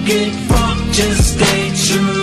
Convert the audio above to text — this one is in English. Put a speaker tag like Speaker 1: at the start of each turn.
Speaker 1: get fucked, just stay true.